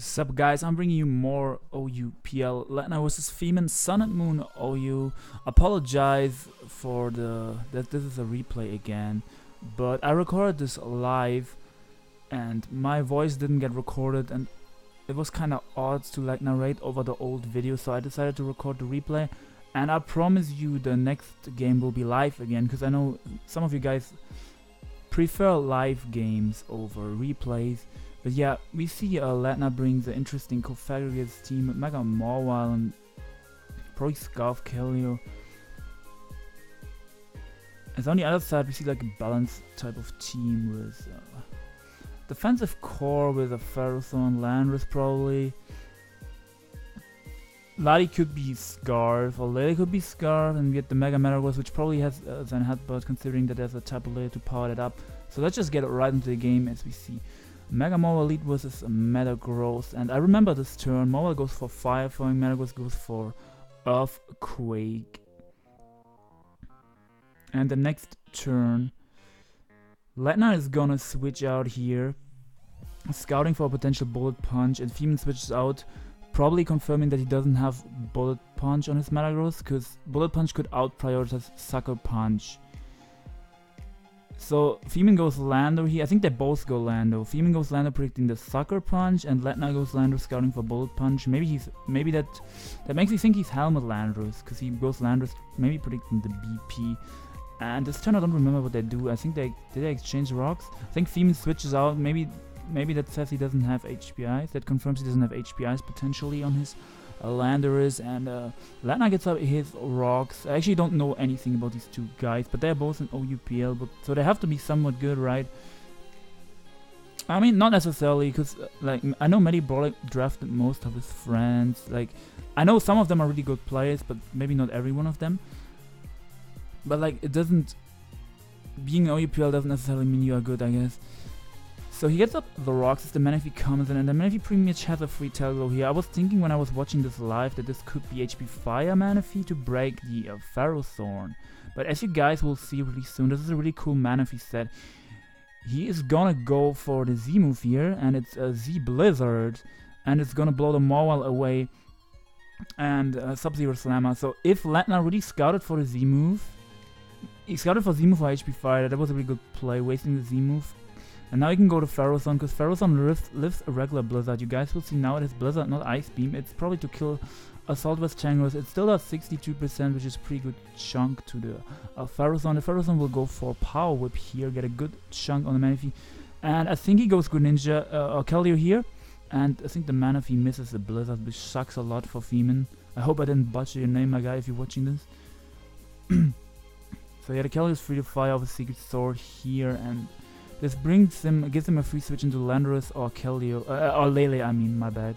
Sup guys, I'm bringing you more OUPL Lednah vs Femen Sun and Moon OU. Apologize for the that this is a replay again, but I recorded this live and my voice didn't get recorded and it was kind of odd to like narrate over the old video so I decided to record the replay and I promise you the next game will be live again because I know some of you guys prefer live games over replays but yeah, we see uh, Lednah brings an interesting Cofagrigus team Mega Mawile and probably Scarf Keldeo. And on the other side, we see like a balanced type of team with uh, defensive core with a Ferrothorn, Landorus probably. Ladi could be Scarf, or Lily could be Scarf, and we get the Mega Metagross, which probably has uh, Zen Headbutt, considering that there's a Tapu Lele to power that up. So let's just get right into the game as we see. Mega Mawile lead versus Metagross, and I remember this turn. Mawile goes for Fire Throwing, Metagross goes for Earthquake. And the next turn, Lednah is gonna switch out here, scouting for a potential Bullet Punch, and Femen switches out, probably confirming that he doesn't have Bullet Punch on his Metagross, because Bullet Punch could out prioritize Sucker Punch. So Femen goes Lando here. I think they both go Lando. Femen goes Lando predicting the sucker punch, and Lednah goes Lando scouting for bullet punch. Maybe he's maybe that that makes me think he's Helmet Landorus because he goes Landorus maybe predicting the BP. And this turn I don't remember what they do. I think they did they exchange rocks. I think Femen switches out. Maybe maybe that says he doesn't have HP Ice. That confirms he doesn't have HP Ice potentially on his Landorus and uh, gets up his rocks. I actually don't know anything about these two guys, but they're both in OUPL, but so they have to be somewhat good, right? I mean, not necessarily, because uh, like I know Matty Brolic drafted most of his friends. Like, I know some of them are really good players, but maybe not every one of them. But like, it doesn't. Being OUPL doesn't necessarily mean you are good, I guess. So he gets up the rocks as the Manaphy comes in, and the Manaphy pretty much has a free tail here. I was thinking when I was watching this live that this could be HP Fire Manaphy to break the uh, Ferrothorn. But as you guys will see really soon, this is a really cool Manaphy set. He is gonna go for the Z move here, and it's a Z Blizzard, and it's gonna blow the Mawile away and uh, Sub-Zero Slammer. So if Lednah really scouted for the Z move, he scouted for Z move for HP Fire, that was a really good play, wasting the Z move and now you can go to Ferrothorn, because Ferrothorn lifts, lives a regular Blizzard. You guys will see now it has Blizzard, not Ice Beam. It's probably to kill Assault Vest Changos. It still does 62%, which is pretty good chunk to the uh, Ferrothorn. The Ferrothorn will go for Power Whip here, get a good chunk on the Manaphy. And I think he goes Greninja uh, or Keldeo here. And I think the Manaphy misses the Blizzard, which sucks a lot for Femen. I hope I didn't butcher your name, my guy, if you're watching this. so yeah, the Keldeo is free to fire off a Secret Sword here, and this brings him, gives him a free switch into Landorus or Keldeo, uh, or Lele, I mean, my bad.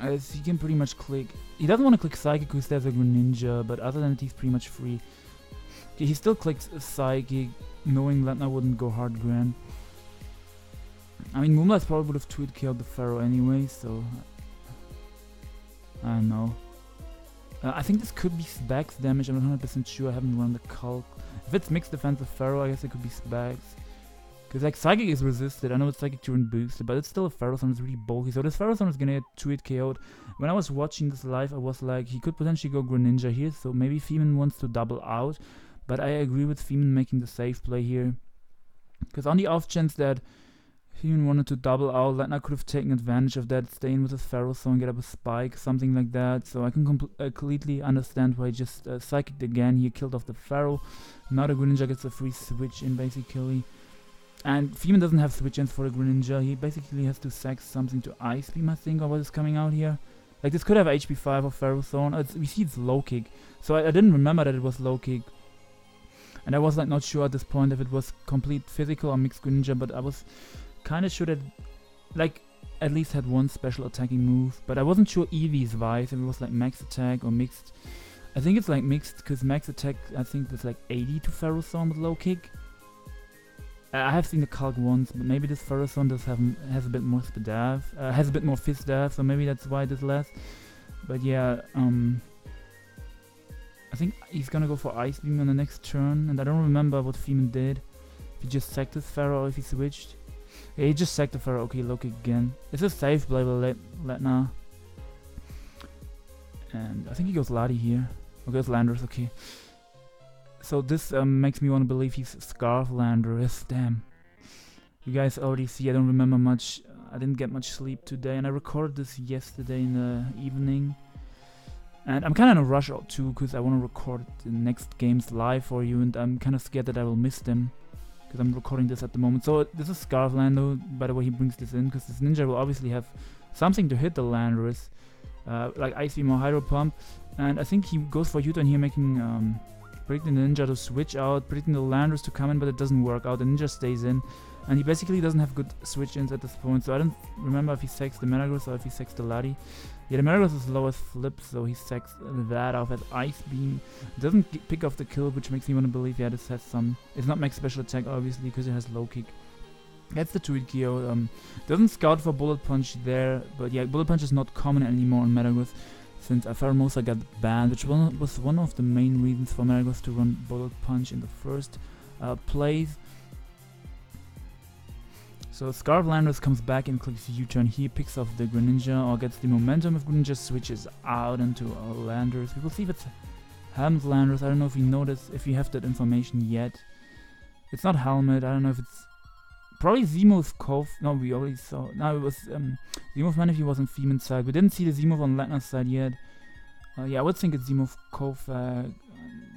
He can pretty much click, he doesn't want to click Psychic because there's a Greninja, but other than that he's pretty much free. Okay, he still clicks Psychic, knowing Lednah wouldn't go hard Grand. I mean, Moonblast probably would have tweet killed the Ferro anyway, so... I don't know. Uh, I think this could be Specs damage, I'm not 100% sure, I haven't run the calc. If it's mixed defense with Ferro, I guess it could be Specs. Because like Psychic is resisted, I know it's Psychic turn boosted, but it's still a Ferrothorn, it's really bulky, so this Ferrothorn is gonna get 2-hit KO'd. When I was watching this live, I was like, he could potentially go Greninja here, so maybe Femen wants to double out, but I agree with Femen making the safe play here. Because on the off chance that Femen wanted to double out, Lednah could have taken advantage of that, staying with his Ferrothorn, get up a Spike, something like that, so I can com uh, completely understand why he just uh, Psychic again, he killed off the Ferro, now the Greninja gets a free switch in basically. And Femen doesn't have switch ins for the Greninja. He basically has to sack something to Ice Beam, I think, or what is coming out here. Like, this could have HP 5 or Ferrothorn. It's, we see it's low kick. So I, I, didn't remember that it was low kick. And I was like not sure at this point if it was complete physical or mixed Greninja, but I was kind of sure that, like, at least had one special attacking move. But I wasn't sure EVs wise, if it was like max attack or mixed. I think it's like mixed, because max attack, I think it's like 80 to Ferrothorn with low kick. I have seen the calc once, but maybe this Ferrothorn does have has a bit more Spadaf, uh, has a bit more fist Fizzdav, so maybe that's why this less. But yeah, um, I think he's gonna go for Ice Beam on the next turn, and I don't remember what Femen did. If he just sacked his Ferro, if he switched. Yeah, he just sacked the. Okay, look again. It's a safe play with Lednah. And I think he goes Ladi here. Okay, Landorus, okay. So this um, makes me want to believe he's Scarf Landorus. Damn. You guys already see I don't remember much. I didn't get much sleep today, and I recorded this yesterday in the evening. And I'm kind of in a rush out too, because I want to record the next games live for you, and I'm kind of scared that I will miss them, because I'm recording this at the moment. So this is Scarf Lando, by the way, he brings this in, because this ninja will obviously have something to hit the Landorus, uh, like Ice Beam or Hydro Pump, and I think he goes for U-turn here, making um, predicting the ninja to switch out, predicting the Landorus to come in, but it doesn't work out. The ninja stays in, and he basically doesn't have good switch-ins at this point, so I don't remember if he sacks the Metagross or if he sacks the Ladi. Yeah, the Metagross is lowest flip, so he sacks that off as Ice Beam. Doesn't pick off the kill, which makes me want to believe, yeah, this has some... It's not max special attack, obviously, because it has low kick. That's the Tweedkeo. Um, doesn't scout for Bullet Punch there, but yeah, Bullet Punch is not common anymore on Metagross since Pheromosa got banned, which was one of the main reasons for Metagross to run Bullet Punch in the first uh, place. So Scarf Landorus comes back and clicks U-turn. He picks off the Greninja or gets the momentum if Greninja switches out into a Landorus. We will see if it's Helmet Landorus. I don't know if you noticed, if you have that information yet. It's not Helmet. I don't know if it's probably Zemo's Cove. No, we already saw. No, it was um, Zemoth Manaphy was on Femen's side. We didn't see the Zemoth on Lednah's side yet. Uh, yeah, I would think it's Zemoth Cove. Uh,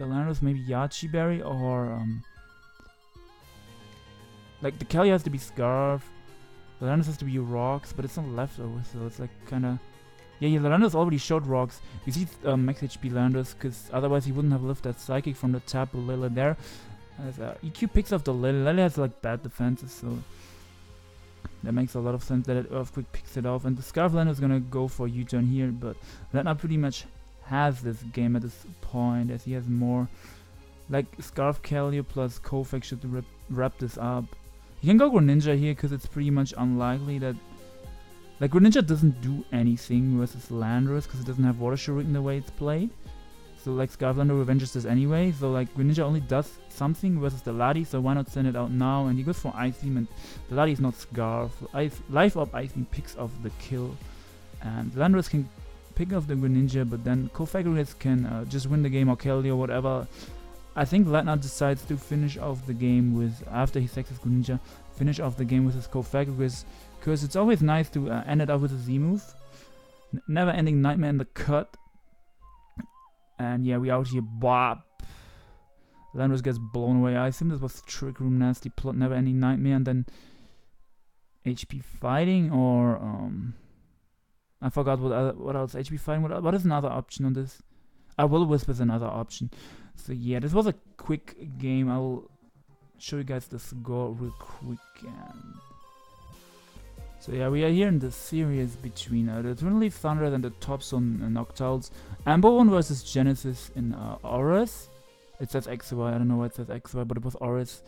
the Landorus maybe Yache Berry or um, like the Kelly has to be Scarf, Landorus has to be Rocks, but it's not leftover, so it's like kind of. Yeah, yeah, Landorus already showed Rocks. You see um, Max HP Landorus, because otherwise he wouldn't have left that Psychic from the tap with Lilla there. As uh, EQ picks off the Lily. Lily has like bad defenses, so that makes a lot of sense that Earthquake picks it off. And the Scarf Landorus is gonna go for U-turn here, but Lednah pretty much has this game at this point, as he has more. Like Scarf Keldeo plus Kofak should wrap this up. You can go Greninja here because it's pretty much unlikely that... Like Greninja doesn't do anything versus Landorus because it doesn't have Water Shuriken the way it's played. So like Scarflander revenges this anyway, so like Greninja only does something versus the Ladi, so why not send it out now? And he goes for Ice Beam and the Ladi is not Scarf. Ice, Life Orb Ice Beam picks off the kill. And Landorus can pick off the Greninja, but then Cofagrigus can uh, just win the game or Kelly or whatever. I think Lednah decides to finish off the game with, after he his Greninja, finish off the game with his Cofagrigus, because it's always nice to uh, end it up with a Z move. N never ending Nightmare in the cut. And yeah, we out here, bop. Landorus gets blown away. I assume this was Trick Room Nasty Plot, Never Ending Nightmare, and then HP Fighting, or, um, I forgot what other, what else, HP Fighting, what, what is another option on this? I will whisper another option. So yeah, this was a quick game. I will show you guys the score real quick. And so yeah, we are here in the series between uh, the Twin Leaf Thunder and the Topson uh, Noctiles. Amber versus Genesis in uh. It says XY, I don't know why it says XY, but it was ORAS.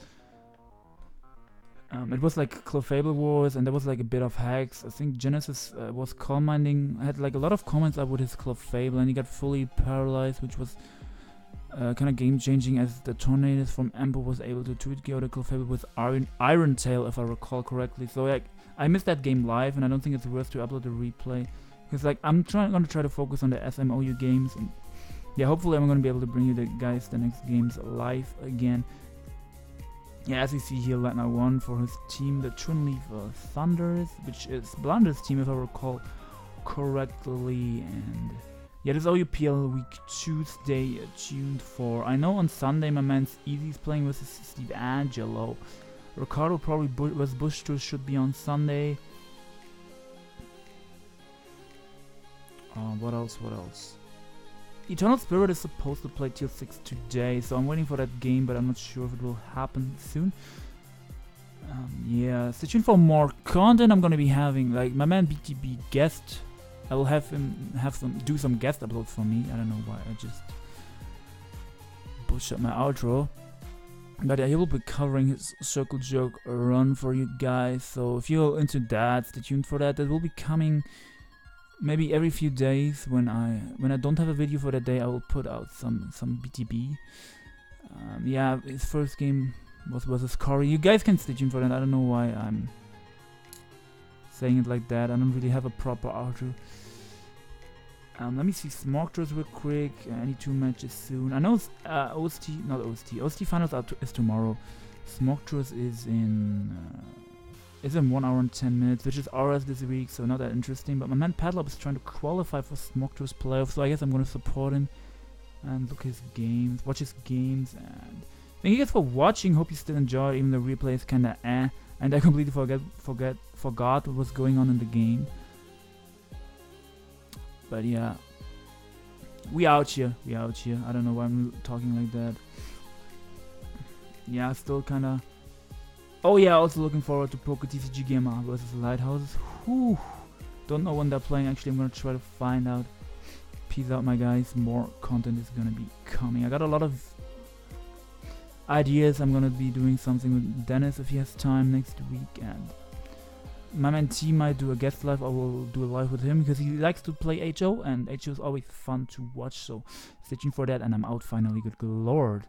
Um, it was like Clefable Wars, and there was like a bit of hacks. I think Genesis uh, was commenting, had like a lot of comments up with his Clefable, and he got fully paralyzed, which was uh, kind of game changing as the Tornadus from Ember was able to tweet Geoda Clefable with Iron, Iron Tail, if I recall correctly. So like, I missed that game live, and I don't think it's worth to upload the replay. Because like, I'm trying gonna try to focus on the SMOU games, and yeah, hopefully I'm gonna be able to bring you the guys the next games live again. Yeah, as you see here, Lednah won for his team, the Chunli Thunders, which is Blunder's team, if I recall correctly, and yeah, this is OUPL week Tuesday uh, tuned for. I know on Sunday my man's Easy's playing with Steve Angelo. Ricardo probably bu was Bush should be on Sunday. Uh, what else? What else? Eternal Spirit is supposed to play Tier 6 today, so I'm waiting for that game, but I'm not sure if it will happen soon. Um, yeah, stay tuned for more content I'm gonna be having. Like, my man BTB guest, I will have him have some do some guest uploads for me. I don't know why, I just up my outro. But yeah, he will be covering his Circle Jerk run for you guys, so if you're into that, stay tuned for that. That will be coming maybe every few days when I when I don't have a video for that day I will put out some some BTB um, yeah his first game was versus Corey you guys can stay tuned for that I don't know why I'm saying it like that. I don't really have a proper outro. Um, let me see Smogtours real quick. Uh, any two matches soon. I know uh, OST, not OST. OST finals are is tomorrow. Smogtours is in uh, is in one hour and ten minutes, which is ours this week, so not that interesting. But my man Padlop is trying to qualify for Smogtours playoffs, so I guess I'm gonna support him and look his games, watch his games, and thank you guys for watching. Hope you still enjoy, even the replay is kinda eh, and I completely forget forget forgot what was going on in the game. But yeah, we out here, we out here. I don't know why I'm talking like that. Yeah, still kinda. Oh yeah, also looking forward to Poker TCG Gamer versus Lighthouses. Whew. Don't know when they're playing. Actually, I'm gonna try to find out. Peace out, my guys. More content is gonna be coming. I got a lot of ideas. I'm gonna be doing something with Dennis if he has time next week, and my man T might do a guest live. I will do a live with him because he likes to play HO, and HO is always fun to watch. So stay tuned for that. And I'm out finally. Good lord.